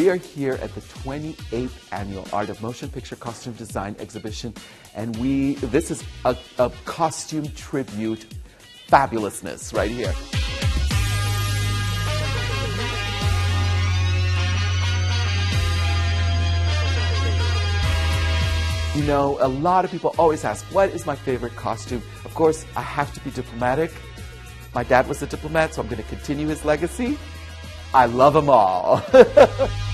We are here at the 28th annual Art of Motion Picture Costume Design Exhibition, and we this is a, a costume tribute fabulousness right here. You know, a lot of people always ask, what is my favorite costume? Of course, I have to be diplomatic. My dad was a diplomat, so I'm going to continue his legacy. I love them all.